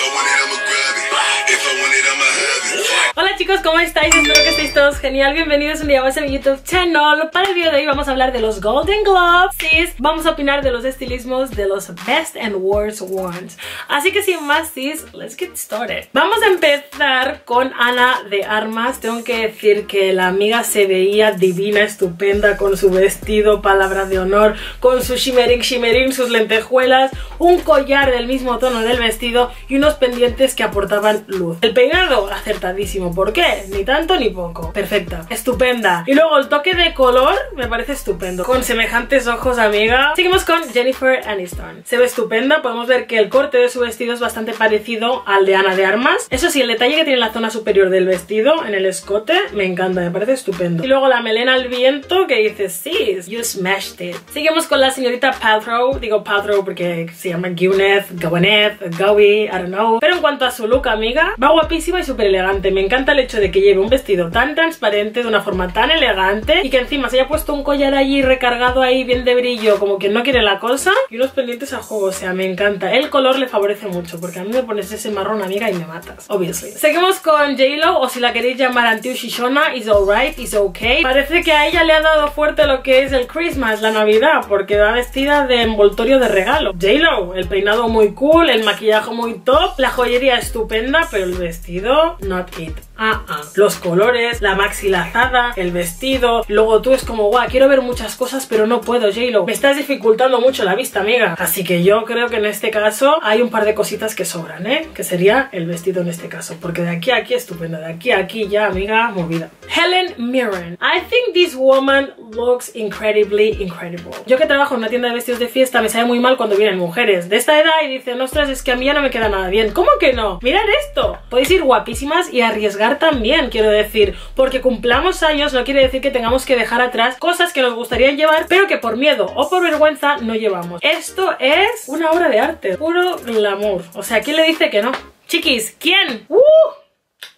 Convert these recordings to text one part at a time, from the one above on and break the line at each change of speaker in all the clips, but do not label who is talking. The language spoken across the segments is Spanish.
I
chicos, ¿cómo estáis? Espero que estéis todos genial. Bienvenidos un día más a mi YouTube channel. Para el video de hoy vamos a hablar de los Golden Globes. Vamos a opinar de los estilismos de los Best and Worst Ones. Así que sin más, sis, let's get started. Vamos a empezar con Ana de Armas. Tengo que decir que la amiga se veía divina, estupenda, con su vestido, palabra de honor, con su shimmering, shimmering, sus lentejuelas, un collar del mismo tono del vestido y unos pendientes que aportaban luz. El peinado, acertadísimo. ¿Por qué? Ni tanto ni poco. Perfecta. Estupenda. Y luego el toque de color me parece estupendo. Con semejantes ojos, amiga. Seguimos con Jennifer Aniston. Se ve estupenda. Podemos ver que el corte de su vestido es bastante parecido al de Ana de Armas. Eso sí, el detalle que tiene en la zona superior del vestido, en el escote, me encanta. Me parece estupendo. Y luego la melena al viento que dice, sí, you smashed it. Seguimos con la señorita Paltrow. Digo Paltrow porque se llama Gwyneth, Gwyneth, Gowie, I don't know. Pero en cuanto a su look, amiga, va guapísima y súper elegante. Me encanta el hecho de que lleve un vestido tan transparente, de una forma tan elegante y que encima se haya puesto un collar allí recargado ahí bien de brillo, como quien no quiere la cosa, y unos pendientes a juego. O sea, me encanta. El color le favorece mucho porque a mí me pones ese marrón, amiga, y me matas, obviously. Seguimos con J-Lo, o si la queréis llamar Antiu Shishona, is alright, is okay. Parece que a ella le ha dado fuerte lo que es el Christmas, la Navidad, porque va vestida de envoltorio de regalo. J-Lo, el peinado muy cool, el maquillaje muy top, la joyería estupenda, pero el vestido, not it. Los colores, la maxi lazada, el vestido. Luego tú es como, guau, quiero ver muchas cosas, pero no puedo, J-Lo. Me estás dificultando mucho la vista, amiga. Así que yo creo que en este caso hay un par de cositas que sobran, ¿eh? Que sería el vestido en este caso. Porque de aquí a aquí estupendo. De aquí a aquí ya, amiga, movida. Helen Mirren. I think this woman looks incredibly incredible. Yo que trabajo en una tienda de vestidos de fiesta me sabe muy mal cuando vienen mujeres de esta edad y dicen, ostras, es que a mí ya no me queda nada bien. ¿Cómo que no? Mirad esto. Podéis ir guapísimas y arriesgar también, quiero decir, porque cumplamos años no quiere decir que tengamos que dejar atrás cosas que nos gustaría llevar, pero que por miedo o por vergüenza no llevamos. Esto es una obra de arte, puro glamour. O sea, ¿quién le dice que no? Chiquis, ¿quién? ¡Uh!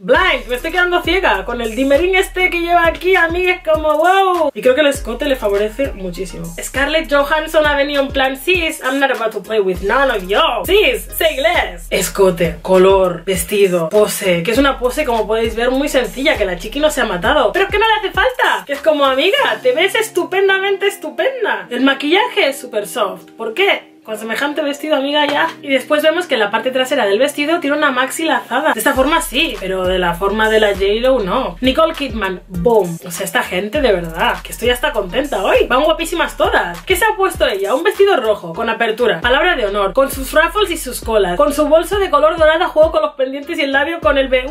Blind, me estoy quedando ciega con el dimerín este que lleva aquí, a mí es como wow. Y creo que el escote le favorece muchísimo. Scarlett Johansson ha venido en plan, sis, I'm not about to play with none of you. Sis, say less. Escote, color, vestido, pose, que es una pose como podéis ver muy sencilla, que la chiqui no se ha matado. Pero que no le hace falta, que es como amiga, te ves estupendamente estupenda. El maquillaje es súper soft. ¿Por qué? Con semejante vestido, amiga, ya. Y después vemos que la parte trasera del vestido tiene una maxi lazada. De esta forma sí, pero de la forma de la J-Lo no. Nicole Kidman, boom. O sea, esta gente de verdad, que estoy hasta contenta hoy. Van guapísimas todas. ¿Qué se ha puesto ella? Un vestido rojo, con apertura, palabra de honor, con sus ruffles y sus colas, con su bolso de color dorada, juego con los pendientes y el labio con el B.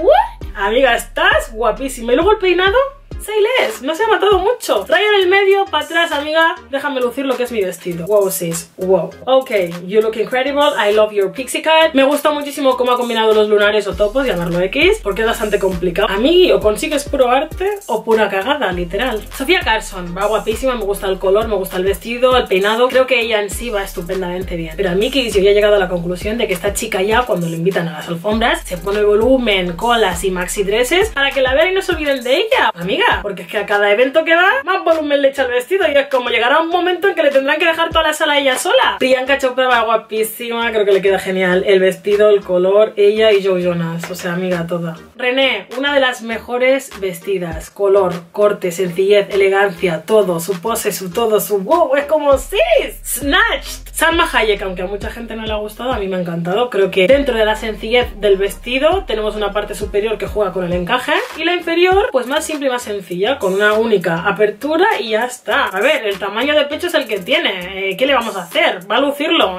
Amiga, estás guapísima. Y luego el peinado Say no se ha matado mucho. Rayo en el medio, para atrás, amiga. Déjame lucir lo que es mi vestido. Wow, sis. Wow. Ok, you look incredible. I love your pixie cut. Me gusta muchísimo cómo ha combinado los lunares o topos, llamarlo X, porque es bastante complicado. A mí, o consigues puro arte o pura cagada, literal. Sofía Carson, va guapísima, me gusta el color, me gusta el vestido, el peinado. Creo que ella en sí va estupendamente bien. Pero a mí que yo ya he llegado a la conclusión de que esta chica ya, cuando le invitan a las alfombras, se pone volumen, colas y maxi dresses para que la vean y no se olviden de ella. Amiga, porque es que a cada evento que va, más volumen le echa el vestido y es como llegará un momento en que le tendrán que dejar toda la sala ella sola. Priyanka Chopra va guapísima, creo que le queda genial. El vestido, el color, ella y Joe Jonas, o sea, amiga toda. René, una de las mejores vestidas, color, corte, sencillez, elegancia, todo, su pose, su todo, su wow, es como sí, snatched. Salma Hayek, aunque a mucha gente no le ha gustado, a mí me ha encantado. Creo que dentro de la sencillez del vestido tenemos una parte superior que juega con el encaje y la inferior pues más simple y más sencilla, con una única apertura y ya está. A ver, el tamaño de pecho es el que tiene. Eh, ¿Qué le vamos a hacer? Va a lucirlo.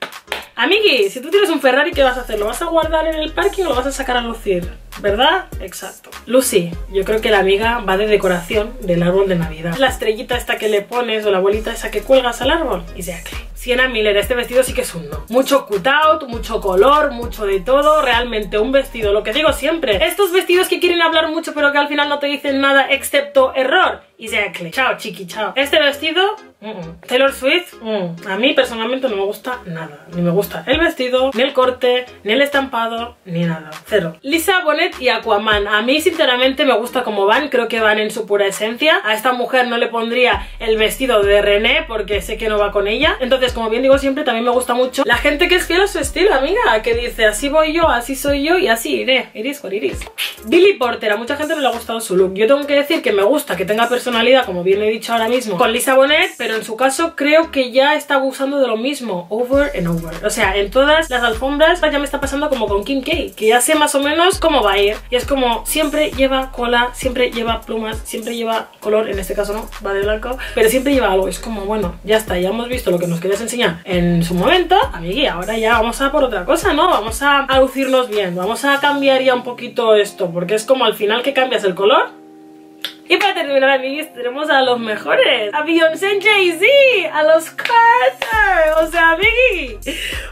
Amigui, si tú tienes un Ferrari, ¿qué vas a hacer? ¿Lo vas a guardar en el parking o lo vas a sacar a lucir? ¿Verdad? Exacto. Lucy, yo creo que la amiga va de decoración del árbol de Navidad. La estrellita esta que le pones o la bolita esa que cuelgas al árbol. Y sea que. Sienna Miller, este vestido sí que es un no. Mucho cutout, mucho color, mucho de todo. Realmente un vestido, lo que digo siempre. Estos vestidos que quieren hablar mucho pero que al final no te dicen nada excepto error. Exactly. Chao, chiqui, chao. Este vestido, Taylor Swift, mm, a mí personalmente no me gusta nada. Ni me gusta el vestido, ni el corte, ni el estampado, ni nada. Cero. Lisa Bonet y Aquaman. A mí sinceramente me gusta como van. Creo que van en su pura esencia. A esta mujer no le pondría el vestido de René porque sé que no va con ella. Entonces como bien digo siempre también me gusta mucho la gente que es fiel a su estilo, amiga, que dice así voy yo, así soy yo y así iré, iris por iris. Billy Porter, a mucha gente no le ha gustado su look. Yo tengo que decir que me gusta que tenga personalidad, como bien he dicho ahora mismo, con Lisa Bonet, pero en su caso creo que ya está abusando de lo mismo, over and over. O sea, en todas las alfombras ya me está pasando como con Kim K, que ya sé más o menos cómo va a ir. Y es como, siempre lleva cola, siempre lleva plumas, siempre lleva color, en este caso no, va de blanco, pero siempre lleva algo. Es como, bueno, ya está, ya hemos visto lo que nos enseñar en su momento, amigui, ahora ya vamos a por otra cosa, ¿no? Vamos a, a lucirnos bien, vamos a cambiar ya un poquito esto, porque es como al final que cambias el color y para terminar, amigos, tenemos a los mejores. A Beyoncé y Jay-Z. A los Carter. O sea, amigui.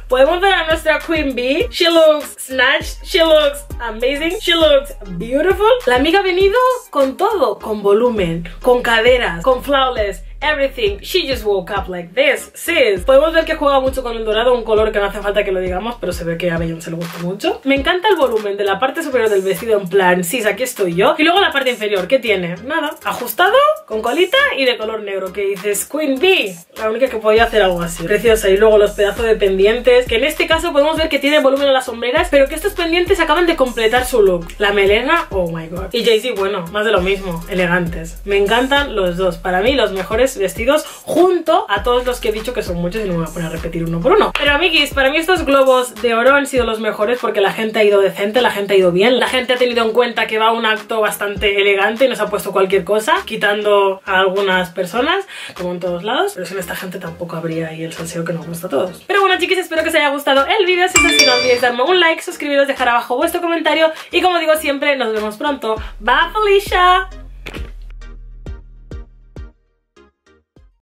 Podemos ver a nuestra Queen Bee. She looks snatched. She looks amazing. She looks beautiful. La amiga ha venido con todo. Con volumen, con caderas, con flawless everything. She just woke up like this, sis. Podemos ver que juega mucho con el dorado, un color que no hace falta que lo digamos, pero se ve que a Beyoncé le gusta mucho. Me encanta el volumen de la parte superior del vestido en plan, sis, aquí estoy yo. Y luego la parte inferior, ¿qué tiene? Nada, ajustado, con colita y de color negro, que dices Queen Bee. La única que podía hacer algo así. Preciosa. Y luego los pedazos de pendientes, que en este caso podemos ver que tiene volumen en las sombreras, pero que estos pendientes acaban de completar su look. La melena, oh my god. Y Jay-Z, bueno, más de lo mismo, elegantes. Me encantan los dos. Para mí, los mejores vestidos junto a todos los que he dicho que son muchos y no me voy a poner a repetir uno por uno. Pero amiguis, para mí estos globos de oro han sido los mejores porque la gente ha ido decente, la gente ha ido bien, la gente ha tenido en cuenta que va un acto bastante elegante y nos ha puesto cualquier cosa, quitando a algunas personas, como en todos lados, pero sin esta gente tampoco habría ahí el salseo que nos gusta a todos. Pero bueno chicos, espero que os haya gustado el vídeo, si es así no olvidéis darme un like, suscribiros, dejar abajo vuestro comentario y como digo siempre, nos vemos pronto. Bye Felicia!